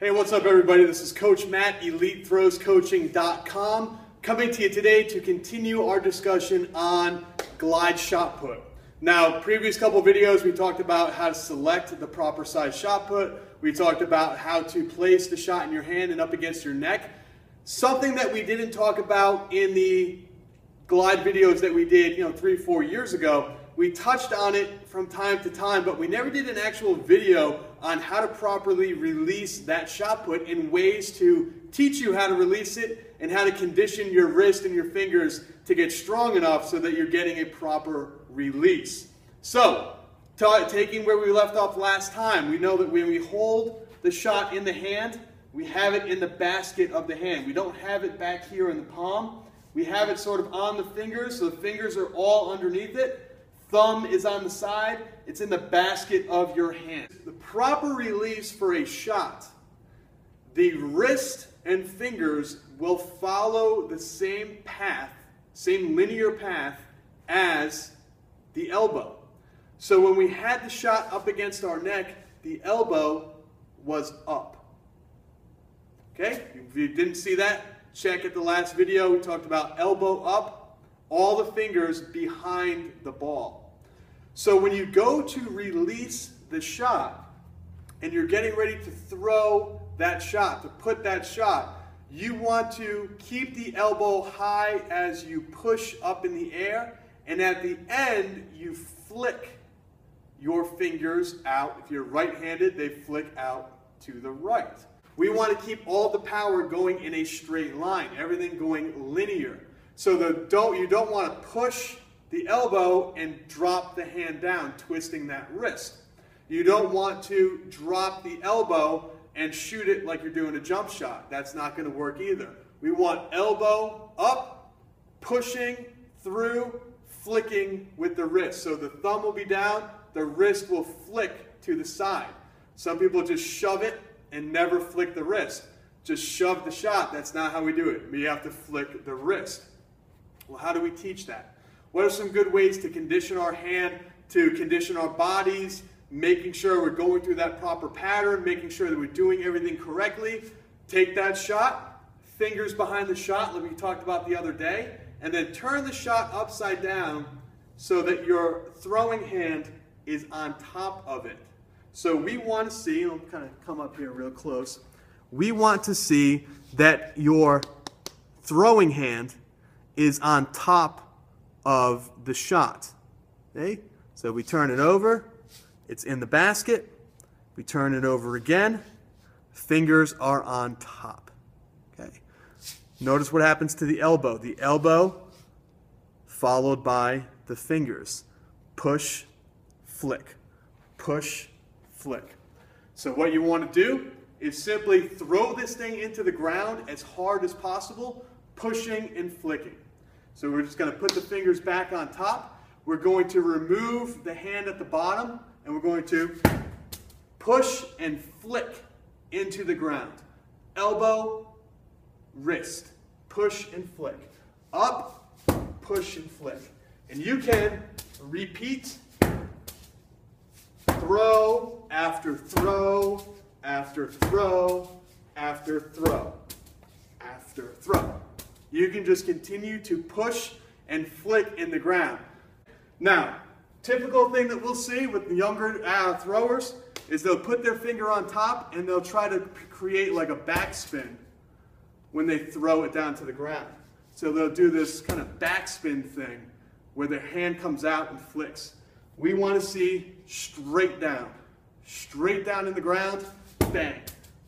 Hey, what's up, everybody? This is Coach Matt, EliteThrowsCoaching.com, coming to you today to continue our discussion on glide shot put. Now, previous couple videos, we talked about how to select the proper size shot put. We talked about how to place the shot in your hand and up against your neck. Something that we didn't talk about in the glide videos that we did, you know, three, four years ago, we touched on it from time to time, but we never did an actual video on how to properly release that shot put in ways to teach you how to release it and how to condition your wrist and your fingers to get strong enough so that you're getting a proper release. So, taking where we left off last time, we know that when we hold the shot in the hand, we have it in the basket of the hand. We don't have it back here in the palm. We have it sort of on the fingers, so the fingers are all underneath it. Thumb is on the side. It's in the basket of your hand. The proper release for a shot, the wrist and fingers will follow the same path, same linear path as the elbow. So when we had the shot up against our neck, the elbow was up. Okay? If you didn't see that, check at the last video. We talked about elbow up, all the fingers behind the ball. So when you go to release the shot and you're getting ready to throw that shot, to put that shot, you want to keep the elbow high as you push up in the air and at the end you flick your fingers out. If you're right-handed, they flick out to the right. We want to keep all the power going in a straight line, everything going linear. So the don't you don't want to push the elbow and drop the hand down, twisting that wrist. You don't want to drop the elbow and shoot it like you're doing a jump shot. That's not going to work either. We want elbow up, pushing through, flicking with the wrist. So the thumb will be down, the wrist will flick to the side. Some people just shove it and never flick the wrist. Just shove the shot. That's not how we do it. We have to flick the wrist. Well, how do we teach that? What are some good ways to condition our hand, to condition our bodies, making sure we're going through that proper pattern, making sure that we're doing everything correctly? Take that shot, fingers behind the shot, like we talked about the other day, and then turn the shot upside down so that your throwing hand is on top of it. So we want to see, I'll kind of come up here real close. We want to see that your throwing hand is on top of the shot. Okay? So we turn it over, it's in the basket. We turn it over again, fingers are on top. Okay? Notice what happens to the elbow. The elbow followed by the fingers. Push, flick. Push, flick. So what you want to do is simply throw this thing into the ground as hard as possible, pushing and flicking. So we're just going to put the fingers back on top. We're going to remove the hand at the bottom and we're going to push and flick into the ground. Elbow, wrist, push and flick. Up, push and flick. And you can repeat throw after throw after throw after throw after throw you can just continue to push and flick in the ground. Now, typical thing that we'll see with younger uh, throwers is they'll put their finger on top and they'll try to create like a backspin when they throw it down to the ground. So they'll do this kind of backspin thing where their hand comes out and flicks. We want to see straight down, straight down in the ground, bang,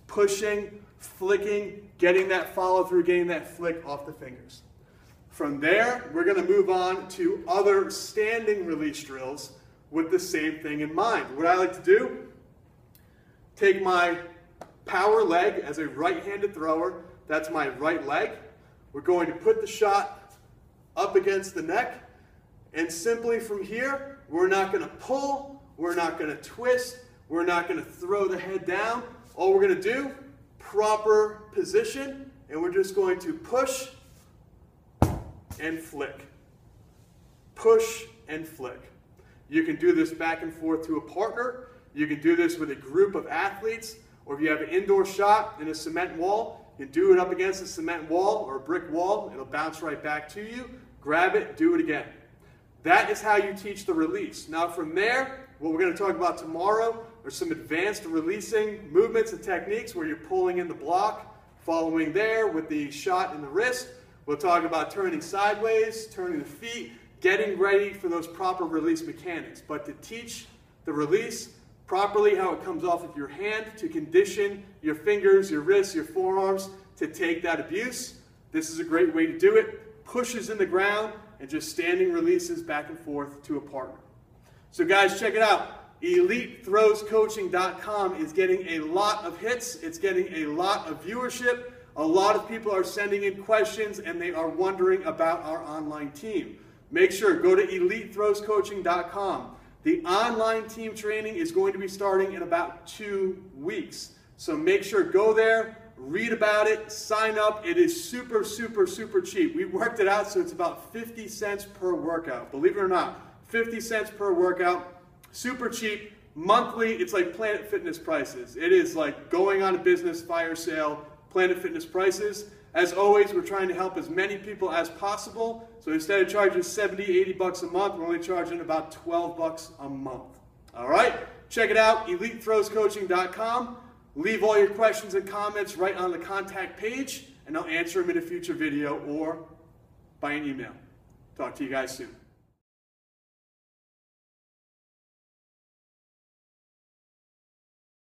pushing, flicking, getting that follow through, getting that flick off the fingers. From there, we're going to move on to other standing release drills with the same thing in mind. What I like to do, take my power leg as a right-handed thrower. That's my right leg. We're going to put the shot up against the neck. And simply from here, we're not going to pull, we're not going to twist, we're not going to throw the head down. All we're going to do proper position, and we're just going to push and flick. Push and flick. You can do this back and forth to a partner. You can do this with a group of athletes, or if you have an indoor shot in a cement wall, you can do it up against a cement wall or a brick wall, it'll bounce right back to you. Grab it, do it again. That is how you teach the release. Now from there, what we're going to talk about tomorrow are some advanced releasing movements and techniques where you're pulling in the block, following there with the shot in the wrist. We'll talk about turning sideways, turning the feet, getting ready for those proper release mechanics. But to teach the release properly, how it comes off of your hand, to condition your fingers, your wrists, your forearms to take that abuse, this is a great way to do it. Pushes in the ground and just standing releases back and forth to a partner. So guys, check it out. EliteThrowsCoaching.com is getting a lot of hits. It's getting a lot of viewership. A lot of people are sending in questions and they are wondering about our online team. Make sure, go to EliteThrowsCoaching.com. The online team training is going to be starting in about two weeks. So make sure, go there, read about it, sign up. It is super, super, super cheap. We worked it out so it's about 50 cents per workout. Believe it or not, 50 cents per workout. Super cheap. Monthly, it's like Planet Fitness prices. It is like going on a business fire sale, Planet Fitness prices. As always, we're trying to help as many people as possible. So instead of charging 70, 80 bucks a month, we're only charging about 12 bucks a month. All right? Check it out, EliteThrowsCoaching.com. Leave all your questions and comments right on the contact page, and I'll answer them in a future video or by an email. Talk to you guys soon.